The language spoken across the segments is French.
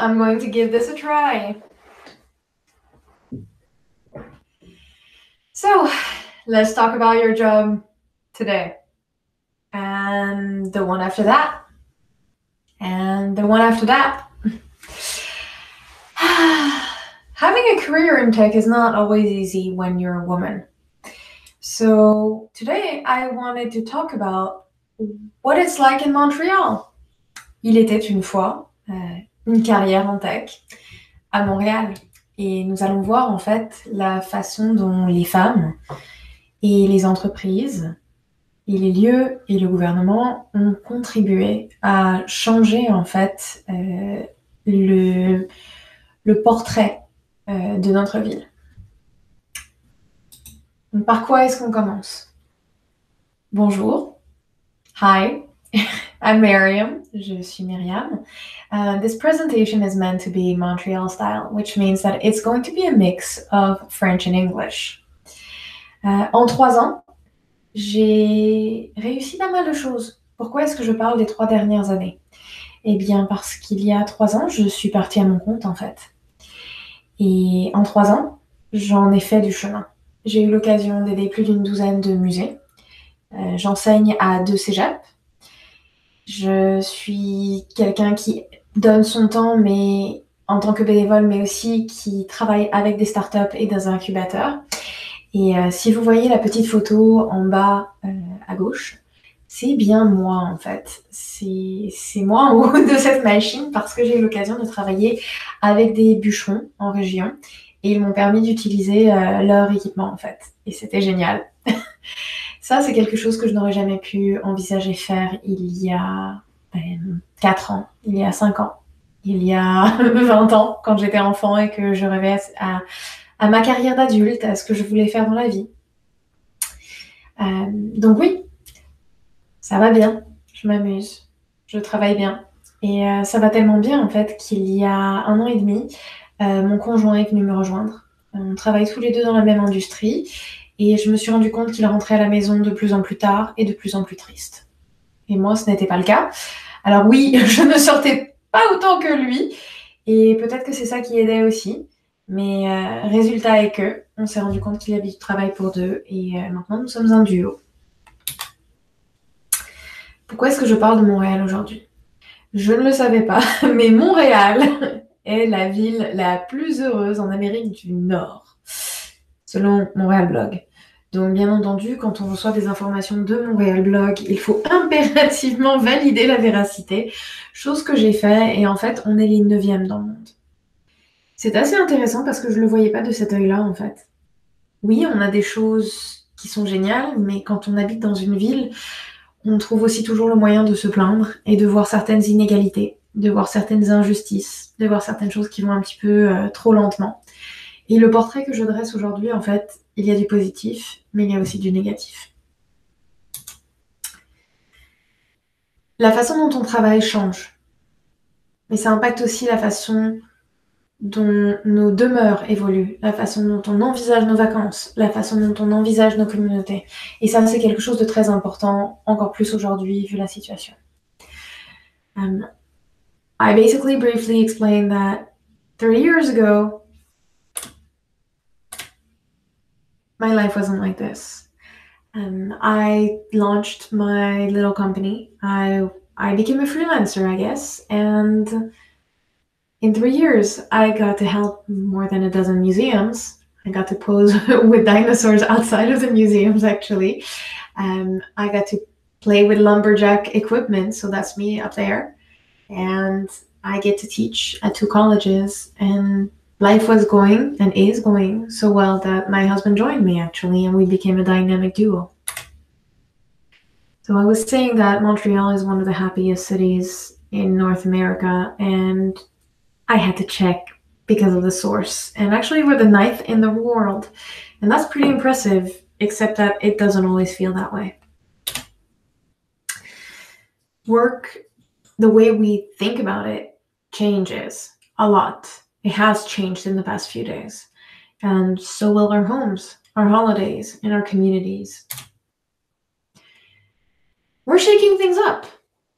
I'm going to give this a try. So, let's talk about your job today. And the one after that. And the one after that. Having a career in tech is not always easy when you're a woman. So, today I wanted to talk about what it's like in Montreal. Il était une fois euh, une carrière en tech à Montréal. Et nous allons voir en fait la façon dont les femmes et les entreprises et les lieux et le gouvernement ont contribué à changer en fait euh, le, le portrait euh, de notre ville. Par quoi est-ce qu'on commence? Bonjour. Hi. I'm Miriam. Je suis Myriam. Uh, this presentation is meant to be Montreal style, which means that it's going to be a mix of French and English. Uh, en trois ans, j'ai réussi pas mal de choses. Pourquoi est-ce que je parle des trois dernières années? Eh bien, parce qu'il y a trois ans, je suis partie à mon compte, en fait. Et en trois ans, j'en ai fait du chemin. J'ai eu l'occasion d'aider plus d'une douzaine de musées. Euh, J'enseigne à deux cégeps. Je suis quelqu'un qui donne son temps, mais en tant que bénévole, mais aussi qui travaille avec des startups et des incubateurs. Et euh, si vous voyez la petite photo en bas euh, à gauche, c'est bien moi en fait. C'est moi en haut de cette machine parce que j'ai eu l'occasion de travailler avec des bûcherons en région et ils m'ont permis d'utiliser euh, leur équipement en fait. Et c'était génial. Ça, c'est quelque chose que je n'aurais jamais pu envisager faire il y a ben, 4 ans, il y a 5 ans, il y a 20 ans quand j'étais enfant et que je rêvais à, ma carrière d'adulte, à ce que je voulais faire dans la vie. Euh, donc oui, ça va bien, je m'amuse, je travaille bien. Et euh, ça va tellement bien en fait qu'il y a un an et demi, euh, mon conjoint est venu me rejoindre. On travaille tous les deux dans la même industrie et je me suis rendu compte qu'il rentrait à la maison de plus en plus tard et de plus en plus triste. Et moi, ce n'était pas le cas. Alors oui, je ne sortais pas autant que lui et peut-être que c'est ça qui aidait aussi. Mais euh, résultat est que on s'est rendu compte qu'il avait du travail pour deux et euh, maintenant nous sommes un duo. Pourquoi est-ce que je parle de Montréal aujourd'hui? Je ne le savais pas, mais Montréal est la ville la plus heureuse en Amérique du Nord, selon Montréal Blog. Donc bien entendu, quand on reçoit des informations de Montréal Blog, il faut impérativement valider la véracité, chose que j'ai fait, et en fait, on est les neuvièmes dans le monde. C'est assez intéressant parce que je ne le voyais pas de cet œil-là, en fait. Oui, on a des choses qui sont géniales, mais quand on habite dans une ville, on trouve aussi toujours le moyen de se plaindre et de voir certaines inégalités, de voir certaines injustices, de voir certaines choses qui vont un petit peu euh, trop lentement. Et le portrait que je dresse aujourd'hui, en fait, il y a du positif, mais il y a aussi du négatif. La façon dont on travaille change, mais ça impacte aussi la façon dont nos demeures évoluent, la façon dont on envisage nos vacances, la façon dont on envisage nos communautés. Et ça, c'est quelque chose de très important, encore plus aujourd'hui, vu la situation. Um, I basically briefly explained that 30 years ago, my life wasn't like this. Um, I launched my little company. I I became a freelancer, I guess, and in three years, I got to help more than a dozen museums. I got to pose with dinosaurs outside of the museums, actually. Um, I got to play with lumberjack equipment, so that's me up there. And I get to teach at two colleges, and life was going and is going so well that my husband joined me actually, and we became a dynamic duo. So I was saying that Montreal is one of the happiest cities in North America, and I had to check because of the source. And actually, we're the ninth in the world. And that's pretty impressive, except that it doesn't always feel that way. Work, the way we think about it, changes a lot. It has changed in the past few days. And so will our homes, our holidays, and our communities. We're shaking things up.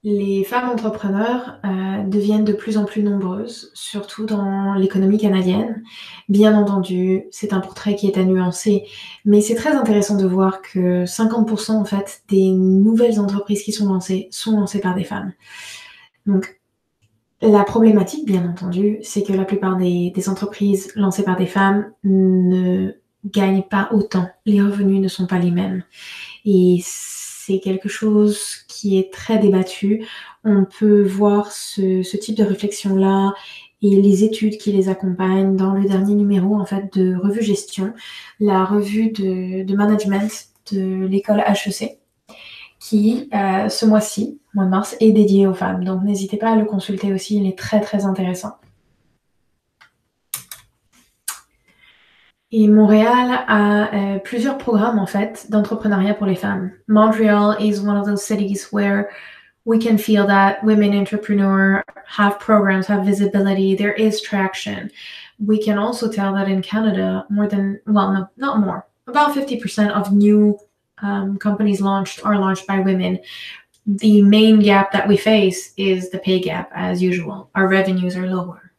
les femmes entrepreneurs euh, deviennent de plus en plus nombreuses, surtout dans l'économie canadienne. Bien entendu, c'est un portrait qui est à nuancer, mais c'est très intéressant de voir que 50% en fait des nouvelles entreprises qui sont lancées sont lancées par des femmes. La problématique, bien entendu, c'est que la plupart des, entreprises lancées par des femmes ne gagnent pas autant. Les revenus ne sont pas les mêmes. Et c'est quelque chose qui est très débattu. On peut voir ce, type de réflexion-là et les études qui les accompagnent dans le dernier numéro en fait de Revue Gestion, la revue de, management de l'école HEC, qui euh, ce mois-ci, mois de mars, est dédiée aux femmes. Donc n'hésitez pas à le consulter aussi, il est très très intéressant. Et Montréal a euh, plusieurs programmes en fait d'entrepreneuriat pour les femmes. Montreal is one of those cities where we can feel that women entrepreneurs have programs, have visibility, there is traction. We can also tell that in Canada, more than, well, no, not more, about 50% of new um, companies launched are launched by women. The main gap that we face is the pay gap, as usual. Our revenues are lower.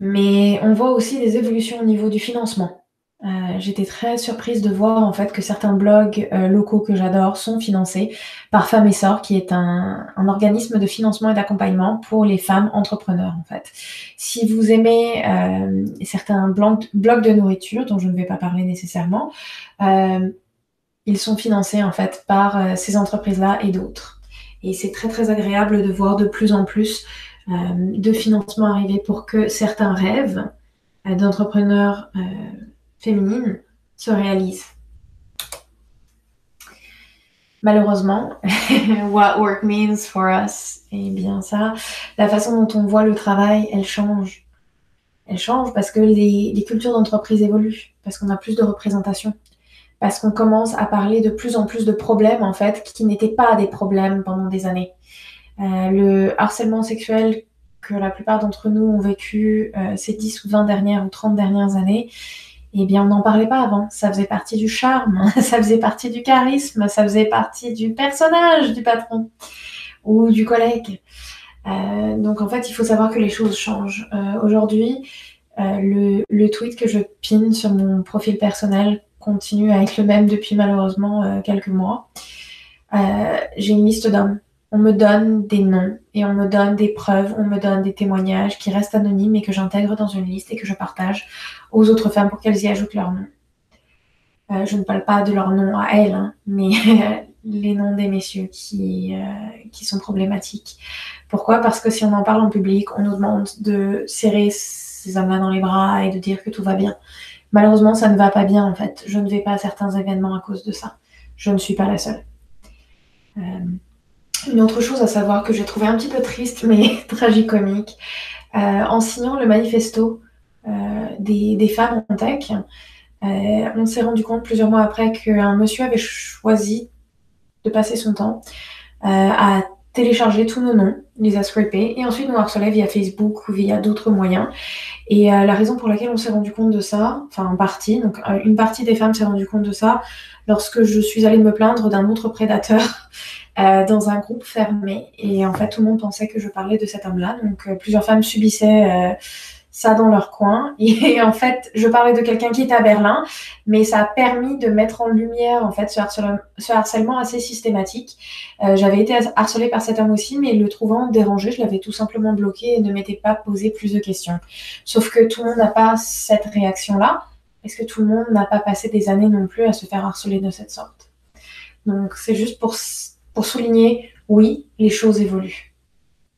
Mais on voit aussi des évolutions au niveau du financement. Euh, j'étais très surprise de voir en fait que certains blogs euh, locaux que j'adore sont financés par Femmes et Sœurs, qui est un, organisme de financement et d'accompagnement pour les femmes entrepreneurs en fait. Si vous aimez euh, certains blogs, de nourriture dont je ne vais pas parler nécessairement, ils sont financés en fait par ces entreprises-là et d'autres. Et c'est très très agréable de voir de plus en plus euh, de financement arriver pour que certains rêves euh, d'entrepreneurs féminines se réalisent. Malheureusement, what work means for us, eh bien ça, la façon dont on voit le travail, elle change. Elle change parce que les, les cultures d'entreprise évoluent, parce qu'on a plus de représentation, parce qu'on commence à parler de plus en plus de problèmes en fait qui n'étaient pas des problèmes pendant des années. Euh, le harcèlement sexuel que la plupart d'entre nous ont vécu euh, ces 10 ou 20 dernières ou 30 dernières années, eh bien, on n'en parlait pas avant. Ça faisait partie du charme, ça faisait partie du charisme, ça faisait partie du personnage du patron ou du collègue. Euh, donc, en fait, il faut savoir que les choses changent. Aujourd'hui, le, le, tweet que je pine sur mon profil personnel continue à être le même depuis malheureusement quelques mois. J'ai une liste d'hommes on me donne des noms et on me donne des preuves, on me donne des témoignages qui restent anonymes et que j'intègre dans une liste et que je partage aux autres femmes pour qu'elles y ajoutent leur nom. Euh, je ne parle pas de leur nom à elles, hein, mais les noms des messieurs qui, euh, sont problématiques. Pourquoi? Parce que si on en parle en public, on nous demande de serrer ces hommes-là dans les bras et de dire que tout va bien. Malheureusement, ça ne va pas bien en fait. Je ne vais pas à certains événements à cause de ça. Je ne suis pas la seule. Euh, une autre chose à savoir que j'ai trouvé un petit peu triste mais tragicomique, euh, en signant le manifesto euh, des, femmes en tech, euh, on s'est rendu compte plusieurs mois après qu'un monsieur avait choisi de passer son temps à télécharger tous nos noms, les a scrapés et ensuite nous harcelait via Facebook ou via d'autres moyens. Et la raison pour laquelle on s'est rendu compte de ça, enfin en partie, donc une partie des femmes s'est rendu compte de ça lorsque je suis allée me plaindre d'un autre prédateur euh, dans un groupe fermé. Et en fait, tout le monde pensait que je parlais de cet homme-là. Donc, euh, plusieurs femmes subissaient euh, ça dans leur coin. Et, en fait, je parlais de quelqu'un qui était à Berlin, mais ça a permis de mettre en lumière en fait ce harcèlement, assez systématique. J'avais été harcelée par cet homme aussi, mais le trouvant dérangé, je l'avais tout simplement bloqué et ne m'étais pas posé plus de questions. Sauf que tout le monde n'a pas cette réaction-là. Est-ce que tout le monde n'a pas passé des années non plus à se faire harceler de cette sorte Donc c'est juste pour pour souligner, oui, les choses évoluent,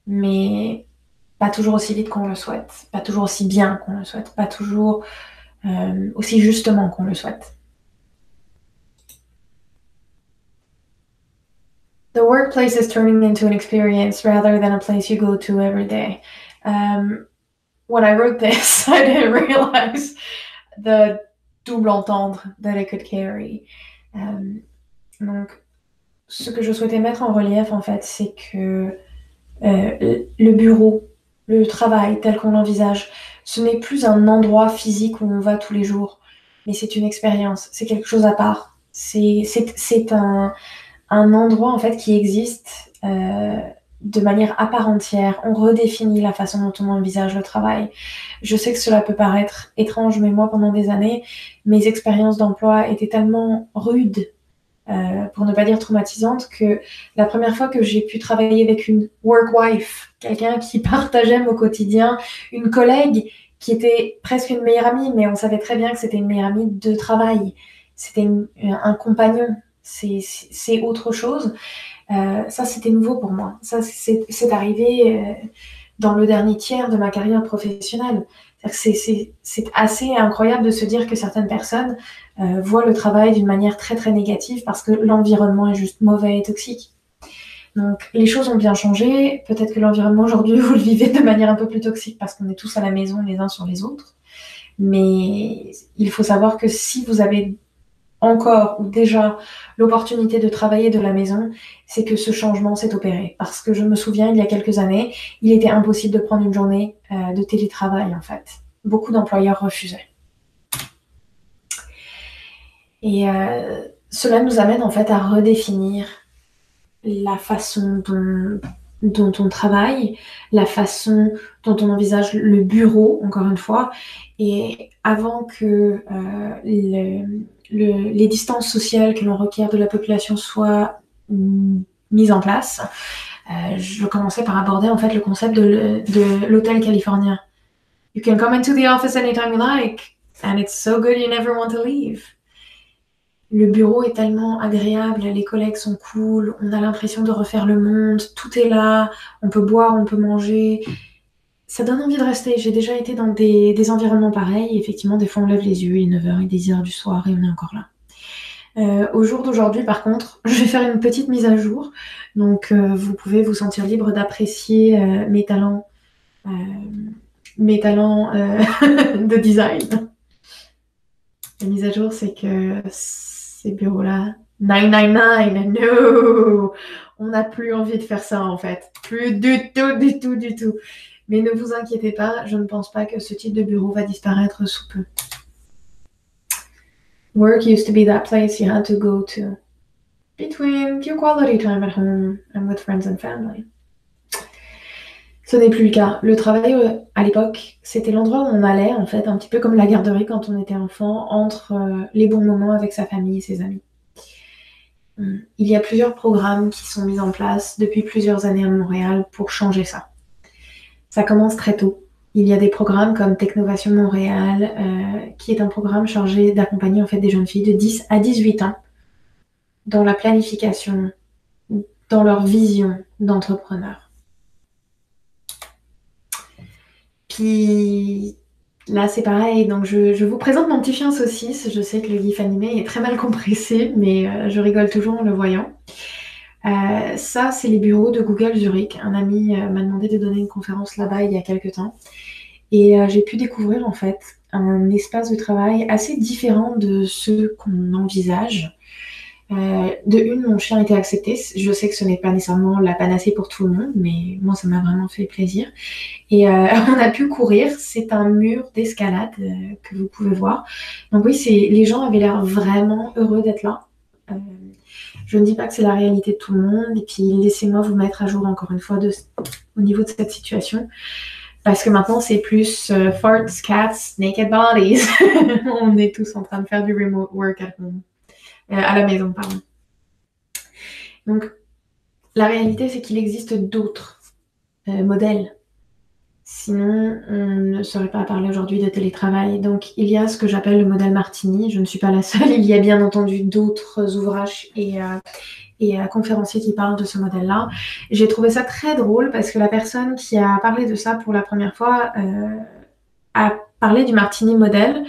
mais pas toujours aussi vite qu'on le souhaite, pas toujours aussi bien qu'on le souhaite, pas toujours euh, aussi justement qu'on le souhaite. The workplace is turning into an experience rather than a place you go to every day. Um, when I wrote this, I didn't realize the double entendre that it could carry. Um, donc, ce que je souhaitais mettre en relief, en fait, c'est que euh, le bureau, le travail tel qu'on l'envisage, ce n'est plus un endroit physique où on va tous les jours, mais c'est une expérience, c'est quelque chose à part. C'est un, endroit en fait qui existe euh, de manière à part entière. On redéfinit la façon dont on envisage le travail. Je sais que cela peut paraître étrange, mais moi, pendant des années, mes expériences d'emploi étaient tellement rudes, euh, pour ne pas dire traumatisantes, que la première fois que j'ai pu travailler avec une work wife, quelqu'un qui partageait mon quotidien, une collègue qui était presque une meilleure amie, mais on savait très bien que c'était une meilleure amie de travail. C'était un compagnon. C'est autre chose. Euh, ça, c'était nouveau pour moi. Ça, c'est arrivé euh, dans le dernier tiers de ma carrière professionnelle. C'est assez incroyable de se dire que certaines personnes euh, voient le travail d'une manière très très négative parce que l'environnement est juste mauvais et toxique. Donc les choses ont bien changé. Peut-être que l'environnement aujourd'hui, vous le vivez de manière un peu plus toxique parce qu'on est tous à la maison les uns sur les autres. Mais il faut savoir que si vous avez encore ou déjà l'opportunité de travailler de la maison, c'est que ce changement s'est opéré. Parce que je me souviens, il y a quelques années, il était impossible de prendre une journée euh, de télétravail, en fait. Beaucoup d'employeurs refusaient. Et euh, cela nous amène en fait à redéfinir la façon dont, dont on travaille, la façon dont on envisage le bureau, encore une fois. Et avant que euh, le, les distances sociales que l'on requiert de la population soient mises en place, euh, je commençais par aborder en fait le concept de, l'hôtel californien. You can come into the office anytime you like, and it's so good you never want to leave. Le bureau est tellement agréable, les collègues sont cool, on a l'impression de refaire le monde, tout est là, on peut boire, on peut manger. Ça donne envie de rester. J'ai déjà été dans des, environnements pareils. effectivement, des fois, on lève les yeux, il est 9h, il est 10h du soir et on est encore là. Euh, au jour d'aujourd'hui, par contre, je vais faire une petite mise à jour. Donc, euh, vous pouvez vous sentir libre d'apprécier euh, mes talents, mes talents de design. La mise à jour, c'est que ces bureaux-là, 999, no On n'a plus envie de faire ça, en fait. Plus du tout, du tout, du tout. Mais ne vous inquiétez pas, je ne pense pas que ce type de bureau va disparaître sous peu. Work used to be that place you had to go to between your quality time at home and with friends and family. Ce n'est plus le cas. Le travail euh, à l'époque, c'était l'endroit où on allait, en fait, un petit peu comme la garderie quand on était enfant, entre euh, les bons moments avec sa famille et ses amis. Hum, il y a plusieurs programmes qui sont mis en place depuis plusieurs années à Montréal pour changer ça. Ça commence très tôt. Il y a des programmes comme Technovation Montréal, euh, qui est un programme chargé d'accompagner en fait des jeunes filles de 10 à 18 ans dans la planification, dans leur vision d'entrepreneur. Puis là, c'est pareil. Donc, je, vous présente mon petit chien saucisse. Je sais que le gif animé est très mal compressé, mais euh, je rigole toujours en le voyant. Euh, ça, c'est les bureaux de Google Zurich. Un ami euh, m'a demandé de donner une conférence là-bas il y a quelques temps. Et euh, j'ai pu découvrir en fait un espace de travail assez différent de ceux qu'on envisage. de une, mon chien été accepté. Je sais que ce n'est pas nécessairement la panacée pour tout le monde, mais moi, ça m'a vraiment fait plaisir. Et on a pu courir. C'est un mur d'escalade que vous pouvez voir. Donc oui, les gens avaient l'air vraiment heureux d'être là. Je ne dis pas que c'est la réalité de tout le monde. Et puis laissez-moi vous mettre à jour encore une fois au niveau de cette situation. Parce que maintenant, c'est plus euh, farts, cats, naked bodies. On est tous en train de faire du remote work at home. Euh, à la maison, pardon. Donc, la réalité, c'est qu'il existe d'autres euh, modèles Sinon, on ne saurait pas parler aujourd'hui de télétravail. Donc, il y a ce que j'appelle le modèle Martini. Je ne suis pas la seule. Il y a bien entendu d'autres ouvrages et, euh, et euh, conférenciers qui parlent de ce modèle-là. J'ai trouvé ça très drôle parce que la personne qui a parlé de ça pour la première fois euh, a parlé du Martini modèle.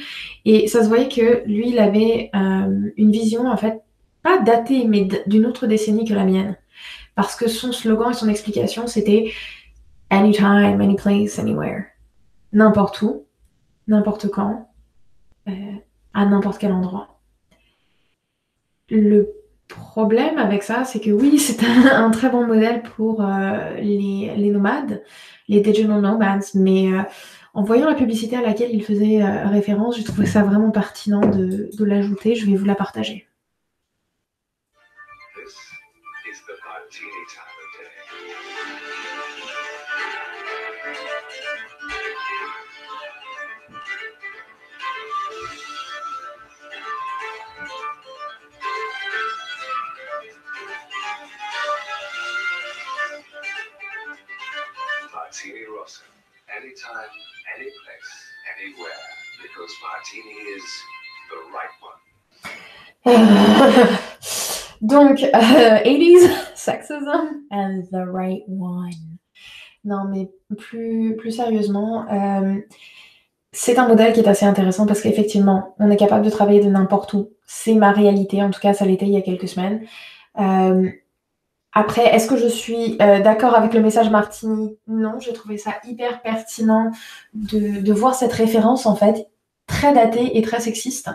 Et ça se voyait que lui, il avait une vision, en fait, pas datée, mais d'une autre décennie que la mienne. Parce que son slogan et son explication, c'était anytime, any place, anywhere. N'importe où, n'importe quand, euh, à n'importe quel endroit. Le problème avec ça, c'est que oui, c'est un, très bon modèle pour euh, les, nomades, les digital nomads, mais euh, en voyant la publicité à laquelle il faisait référence, j'ai trouvé ça vraiment pertinent de l'ajouter. Je vais vous la partager. Donc, uh, 80s sexism and the right one. Non, mais plus, plus sérieusement, euh, c'est un modèle qui est assez intéressant parce qu'effectivement, on est capable de travailler de n'importe où. C'est ma réalité, en tout cas, ça l'était il y a quelques semaines. Euh, après, est-ce que je suis euh, d'accord avec le message Martini? Non, j'ai trouvé ça hyper pertinent de, de, voir cette référence, en fait, très datée et très sexiste.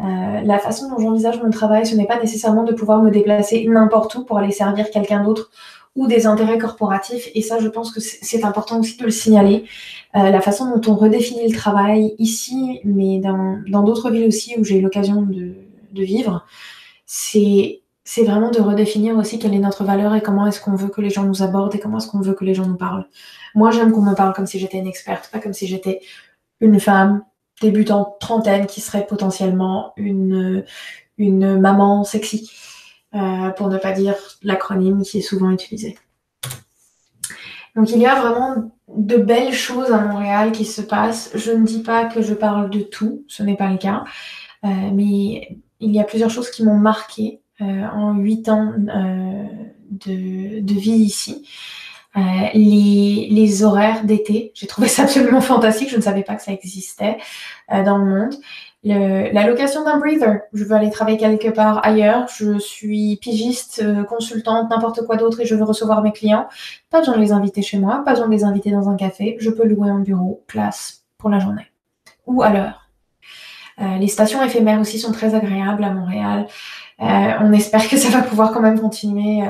Euh, la façon dont j'envisage mon travail, ce n'est pas nécessairement de pouvoir me déplacer n'importe où pour aller servir quelqu'un d'autre ou des intérêts corporatifs. Et ça, je pense que c'est important aussi de le signaler. Euh, la façon dont on redéfinit le travail ici, mais dans d'autres villes aussi où j'ai eu l'occasion de, de, vivre, c'est vraiment de redéfinir aussi quelle est notre valeur et comment est-ce qu'on veut que les gens nous abordent et comment est-ce qu'on veut que les gens nous parlent. Moi, j'aime qu'on me parle comme si j'étais une experte, pas comme si j'étais une femme débutante trentaine qui serait potentiellement une, maman sexy. Euh, pour ne pas dire l'acronyme qui est souvent utilisé. Donc il y a vraiment de belles choses à Montréal qui se passent. Je ne dis pas que je parle de tout, ce n'est pas le cas, euh, mais il y a plusieurs choses qui m'ont marqué euh, en huit ans de, vie ici. Les, les, horaires d'été, j'ai trouvé ça absolument fantastique, je ne savais pas que ça existait dans le monde la location d'un breather. Je veux aller travailler quelque part ailleurs. Je suis pigiste, euh, consultante, n'importe quoi d'autre et je veux recevoir mes clients. Pas besoin de les inviter chez moi, pas besoin de les inviter dans un café. Je peux louer un bureau, place pour la journée ou à l'heure. Euh, les stations éphémères aussi sont très agréables à Montréal. Euh, on espère que ça va pouvoir quand même continuer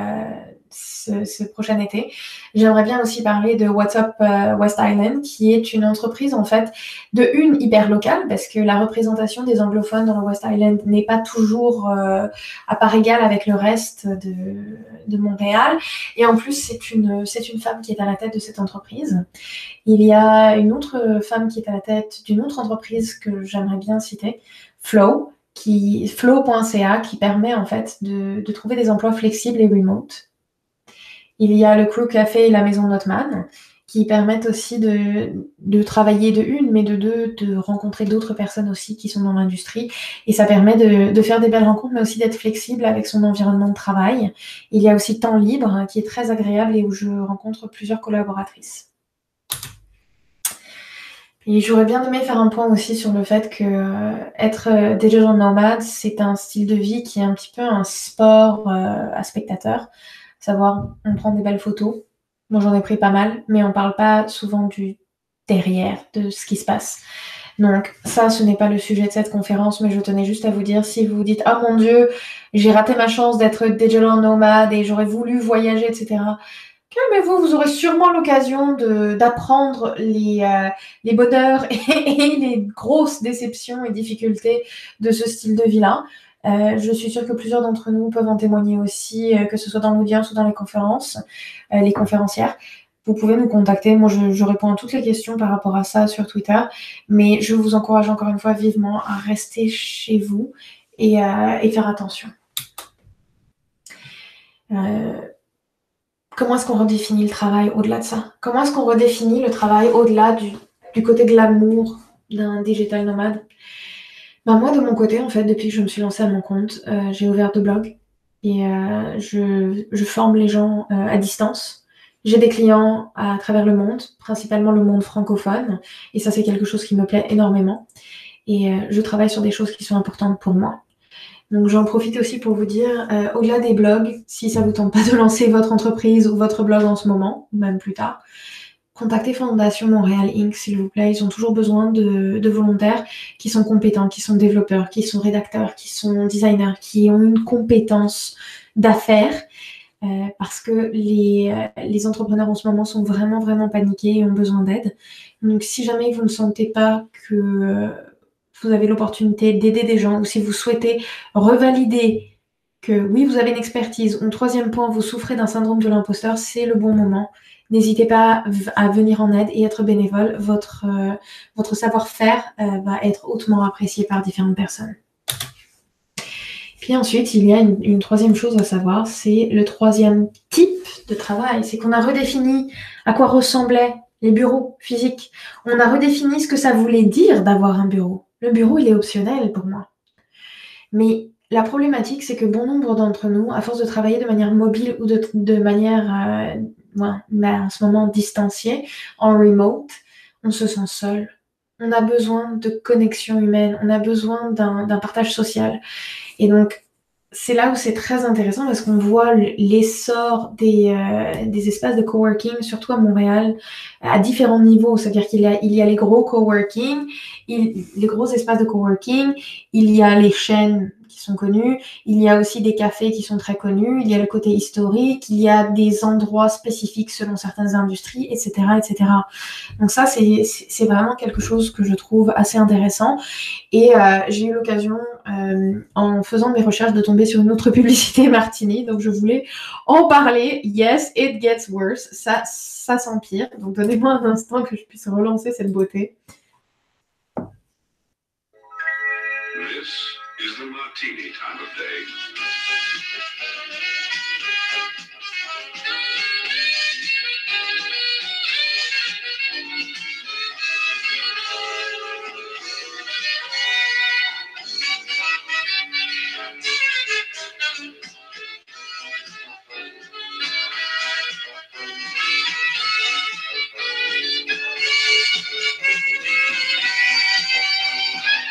ce, prochain été. J'aimerais bien aussi parler de What's Up euh, West Island, qui est une entreprise en fait de une hyper locale, parce que la représentation des anglophones dans le West Island n'est pas toujours euh, à part égale avec le reste de, Montréal. Et en plus, c'est une, c'est une femme qui est à la tête de cette entreprise. Il y a une autre femme qui est à la tête d'une autre entreprise que j'aimerais bien citer, Flow, qui flow.ca qui permet en fait de, de, trouver des emplois flexibles et remote il y a le Crew Café et la Maison Notman qui permettent aussi de, travailler de une, mais de deux, de rencontrer d'autres personnes aussi qui sont dans l'industrie. Et ça permet de, faire des belles rencontres, mais aussi d'être flexible avec son environnement de travail. Il y a aussi Temps Libre, qui est très agréable et où je rencontre plusieurs collaboratrices. Et j'aurais bien aimé faire un point aussi sur le fait que euh, être euh, nomade, c'est un style de vie qui est un petit peu un sport euh, à spectateur savoir on prend des belles photos. Moi j'en ai pris pas mal, mais on parle pas souvent du derrière, de ce qui se passe. Donc ça, ce n'est pas le sujet de cette conférence, mais je tenais juste à vous dire, si vous vous dites, oh mon Dieu, j'ai raté ma chance d'être digital nomade et j'aurais voulu voyager, etc. Calmez-vous, vous aurez sûrement l'occasion d'apprendre les, euh, bonheurs et, et, les grosses déceptions et difficultés de ce style de vie-là. Euh, je suis sûre que plusieurs d'entre nous peuvent en témoigner aussi, euh, que ce soit dans l'audience ou dans les conférences, euh, les conférencières. Vous pouvez nous contacter. Moi, je, réponds à toutes les questions par rapport à ça sur Twitter. Mais je vous encourage encore une fois vivement à rester chez vous et, et faire attention. comment est-ce qu'on redéfinit le travail au-delà de ça? Comment est-ce qu'on redéfinit le travail au-delà du, du côté de l'amour d'un digital nomade? Bah, moi, de mon côté, en fait, depuis que je me suis lancée à mon compte, euh, j'ai ouvert deux blogs et euh, je, forme les gens euh, à distance. J'ai des clients à travers le monde, principalement le monde francophone, et ça, c'est quelque chose qui me plaît énormément. Et je travaille sur des choses qui sont importantes pour moi. Donc j'en profite aussi pour vous dire, au-delà des blogs, si ça vous tente pas de lancer votre entreprise ou votre blog en ce moment, ou même plus tard, contactez Fondation Montréal Inc. s'il vous plaît. Ils ont toujours besoin de, volontaires qui sont compétents, qui sont développeurs, qui sont rédacteurs, qui sont designers, qui ont une compétence d'affaires. Euh, parce que les, euh, les, entrepreneurs en ce moment sont vraiment, vraiment paniqués et ont besoin d'aide. Donc, si jamais vous ne sentez pas que euh, vous avez l'opportunité d'aider des gens ou si vous souhaitez revalider que oui, vous avez une expertise, ou troisième point, vous souffrez d'un syndrome de l'imposteur, c'est le bon moment. N'hésitez pas à venir en aide et être bénévole. Votre, euh, votre savoir-faire euh, va être hautement apprécié par différentes personnes. Puis ensuite, il y a une, troisième chose à savoir, c'est le troisième type de travail. C'est qu'on a redéfini à quoi ressemblait les bureaux physiques. On a redéfini ce que ça voulait dire d'avoir un bureau. Le bureau, il est optionnel pour moi. Mais la problématique, c'est que bon nombre d'entre nous, à force de travailler de manière mobile ou de, manière, euh, en ce moment distanciée, en remote, on se sent seul. On a besoin de connexion humaine, on a besoin d'un partage social. Et donc, c'est là où c'est très intéressant parce qu'on voit l'essor des, euh, des, espaces de coworking, surtout à Montréal, à différents niveaux. C'est-à-dire qu'il y, a, les gros coworking, les gros espaces de coworking, il y a les chaînes sont connus. Il y a aussi des cafés qui sont très connus. Il y a le côté historique. Il y a des endroits spécifiques selon certaines industries, etc., etc. Donc ça, c'est vraiment quelque chose que je trouve assez intéressant. Et euh, j'ai eu l'occasion, euh, en faisant mes recherches, de tomber sur une autre publicité Martini. Donc je voulais en parler. Yes, it gets worse. Ça, ça s'empire. Donc donnez-moi un instant que je puisse relancer cette beauté. Is the martini time of day.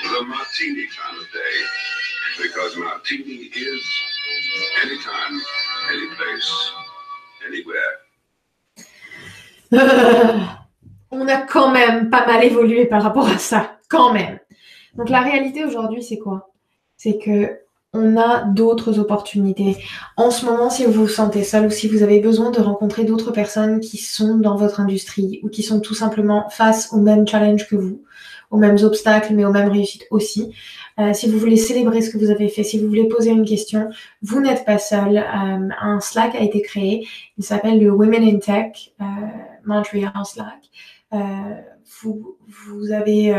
The martini time. On a quand même pas mal évolué par rapport à ça, quand même. Donc la réalité aujourd'hui, c'est quoi? C'est que on a d'autres opportunités. En ce moment, si vous vous sentez seul ou si vous avez besoin de rencontrer d'autres personnes qui sont dans votre industrie ou qui sont tout simplement face au même challenge que vous, aux mêmes obstacles, mais aux mêmes réussites aussi, euh, si vous voulez célébrer ce que vous avez fait, si vous voulez poser une question, vous n'êtes pas seul. Euh, un Slack a été créé. Il s'appelle le Women in Tech euh, Montreal Slack. Vous, vous, avez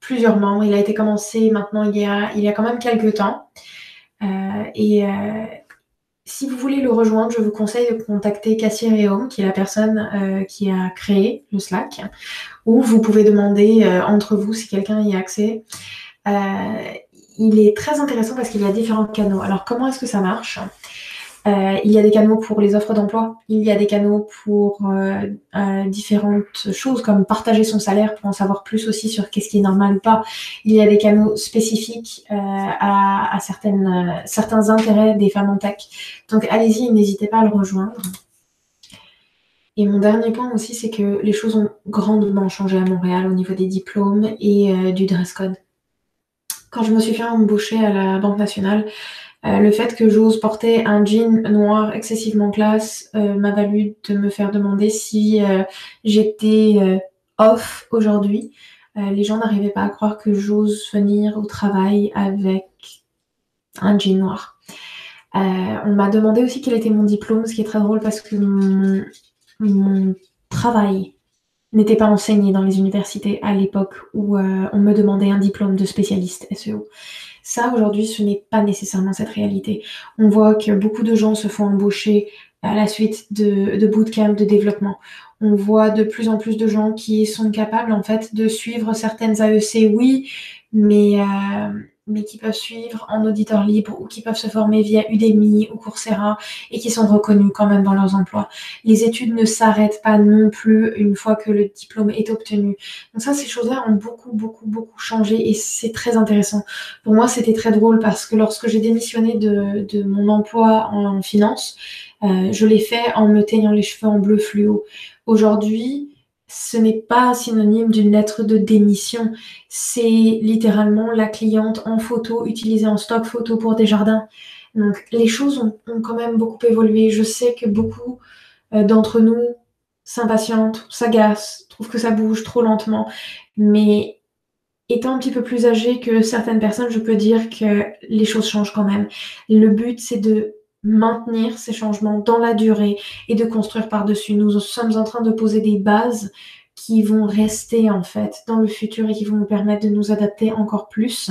plusieurs membres. Il a été commencé maintenant il y a, il y a quand même quelques temps. et si vous voulez le rejoindre, je vous conseille de contacter Cassie Réaume, qui est la personne qui a créé le Slack, ou vous pouvez demander entre vous si quelqu'un y a accès. Euh, il est très intéressant parce qu'il y a différents canaux. Alors comment est-ce que ça marche? Euh, il y a des canaux pour les offres d'emploi, il y a des canaux pour euh, différentes choses comme partager son salaire pour en savoir plus aussi sur qu'est-ce qui est normal ou pas. Il y a des canaux spécifiques à, certains intérêts des femmes en tech. Donc allez-y, n'hésitez pas à le rejoindre. Et mon dernier point aussi, c'est que les choses ont grandement changé à Montréal au niveau des diplômes et du dress code quand je me suis fait embaucher à la Banque nationale, euh, le fait que j'ose porter un jean noir excessivement classe euh, m'a valu de me faire demander si euh, j'étais off aujourd'hui. les gens n'arrivaient pas à croire que j'ose venir au travail avec un jean noir. on m'a demandé aussi quel était mon diplôme, ce qui est très drôle parce que mon travail n'était pas enseigné dans les universités à l'époque où on me demandait un diplôme de spécialiste SEO. Ça, aujourd'hui, ce n'est pas nécessairement cette réalité. On voit que beaucoup de gens se font embaucher à la suite de, de bootcamp de développement. On voit de plus en plus de gens qui sont capables, en fait, de suivre certaines AEC, oui, mais euh, mais qui peuvent suivre en auditeur libre ou qui peuvent se former via Udemy ou Coursera et qui sont reconnus quand même dans leurs emplois. Les études ne s'arrêtent pas non plus une fois que le diplôme est obtenu. Donc ça, ces choses-là ont beaucoup, beaucoup, beaucoup changé et c'est très intéressant. Pour moi, c'était très drôle parce que lorsque j'ai démissionné de, de, mon emploi en, finance, euh, je l'ai fait en me teignant les cheveux en bleu fluo. Aujourd'hui, ce n'est pas synonyme d'une lettre de démission. C'est littéralement la cliente en photo utilisée en stock photo pour des jardins. Donc les choses ont, quand même beaucoup évolué. Je sais que beaucoup euh, d'entre nous s'impatientent, s'agacent, trouvent que ça bouge trop lentement. Mais étant un petit peu plus âgé que certaines personnes, je peux dire que les choses changent quand même. Le but, c'est de maintenir ces changements dans la durée et de construire par-dessus. Nous sommes en train de poser des bases qui vont rester en fait dans le futur et qui vont nous permettre de nous adapter encore plus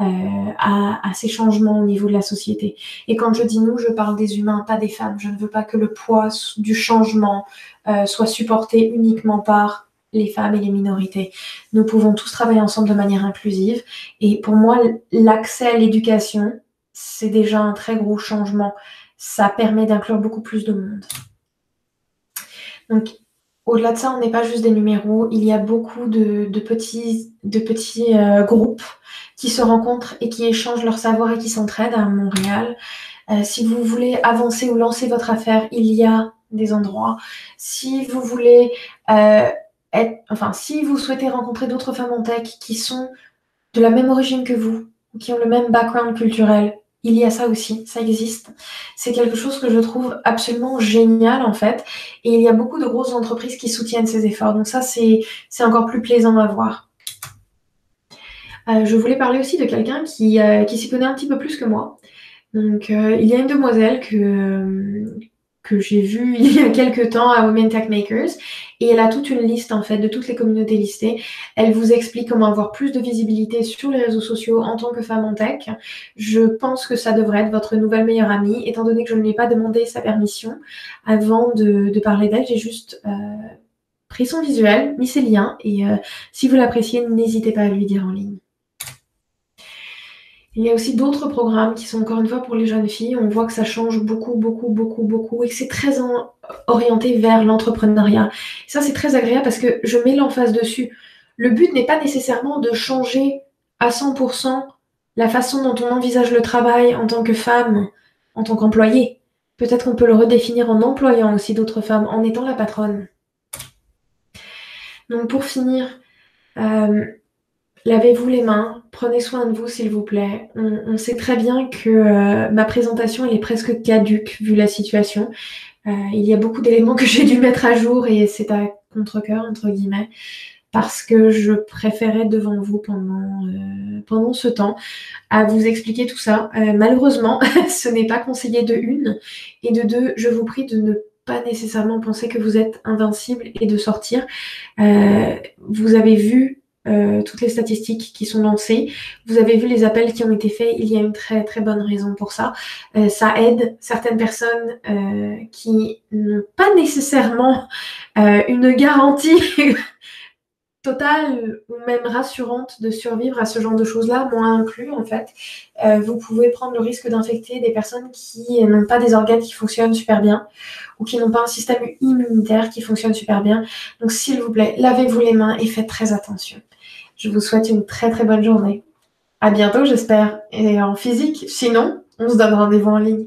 à, ces changements au niveau de la société. Et quand je dis nous, je parle des humains, pas des femmes. Je ne veux pas que le poids du changement soit supporté uniquement par les femmes et les minorités. Nous pouvons tous travailler ensemble de manière inclusive. Et pour moi, l'accès à l'éducation, c'est déjà un très gros changement. Ça permet d'inclure beaucoup plus de monde. Donc, au-delà de ça, on n'est pas juste des numéros. Il y a beaucoup de, petits, euh, groupes qui se rencontrent et qui échangent leur savoir et qui s'entraident à Montréal. Euh, si vous voulez avancer ou lancer votre affaire, il y a des endroits. Si vous voulez euh, enfin, si vous souhaitez rencontrer d'autres femmes en tech qui sont de la même origine que vous, qui ont le même background culturel, il y a ça aussi, ça existe. C'est quelque chose que je trouve absolument génial en fait. Et il y a beaucoup de grosses entreprises qui soutiennent ces efforts. Donc ça, c'est encore plus plaisant à voir. Euh, je voulais parler aussi de quelqu'un qui, euh, qui s'y connaît un petit peu plus que moi. Donc euh, il y a une demoiselle que, que j'ai vu il y a quelques temps à Women Tech Makers et elle a toute une liste en fait de toutes les communautés listées. Elle vous explique comment avoir plus de visibilité sur les réseaux sociaux en tant que femme en tech. Je pense que ça devrait être votre nouvelle meilleure amie, étant donné que je ne lui ai pas demandé sa permission avant de, parler d'elle. J'ai juste euh, pris son visuel, mis ses liens et euh, si vous l'appréciez, n'hésitez pas à lui dire en ligne. Il y a aussi d'autres programmes qui sont encore une fois pour les jeunes filles. On voit que ça change beaucoup, beaucoup, beaucoup, beaucoup et que c'est très orienté vers l'entrepreneuriat. Ça, c'est très agréable parce que je mets l'emphase dessus. Le but n'est pas nécessairement de changer à 100% la façon dont on envisage le travail en tant que femme, en tant qu'employée. Peut-être qu'on peut le redéfinir en employant aussi d'autres femmes, en étant la patronne. Donc pour finir, euh, Lavez-vous les mains, prenez soin de vous s'il vous plaît. On, sait très bien que euh, ma présentation est presque caduque vu la situation. Euh, il y a beaucoup d'éléments que j'ai dû mettre à jour et c'est à contre-coeur entre guillemets parce que je préférais devant vous pendant, euh, pendant ce temps à vous expliquer tout ça. malheureusement, ce n'est pas conseillé de une et de deux, je vous prie de ne pas nécessairement penser que vous êtes invincible et de sortir. vous avez vu euh, toutes les statistiques qui sont lancées. Vous avez vu les appels qui ont été faits. Il y a une très très bonne raison pour ça. Euh, ça aide certaines personnes euh, qui n'ont pas nécessairement une garantie totale ou même rassurante de survivre à ce genre de choses-là, moi inclus en fait. vous pouvez prendre le risque d'infecter des personnes qui n'ont pas des organes qui fonctionnent super bien ou qui n'ont pas un système immunitaire qui fonctionne super bien. Donc s'il vous plaît, lavez-vous les mains et faites très attention. Je vous souhaite une très très bonne journée. À bientôt, j'espère, et en physique. Sinon, on se donne rendez-vous en ligne.